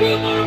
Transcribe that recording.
Come on.